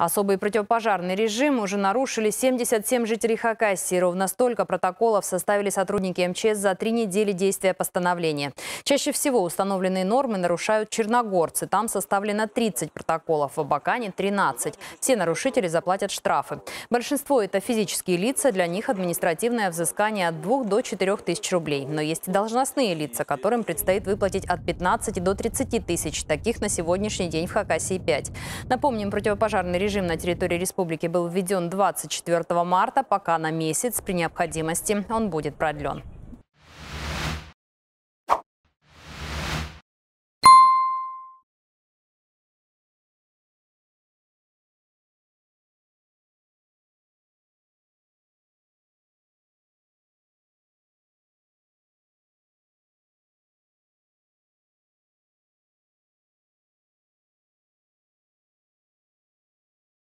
Особый противопожарный режим уже нарушили 77 жителей Хакасии. Ровно столько протоколов составили сотрудники МЧС за три недели действия постановления. Чаще всего установленные нормы нарушают черногорцы. Там составлено 30 протоколов, в Абакане – 13. Все нарушители заплатят штрафы. Большинство – это физические лица, для них административное взыскание от 2 до 4 тысяч рублей. Но есть и должностные лица, которым предстоит выплатить от 15 до 30 тысяч. Таких на сегодняшний день в Хакасии 5. Напомним, противопожарный режим режим на территории республики был введен 24 марта, пока на месяц. При необходимости он будет продлен.